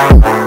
down.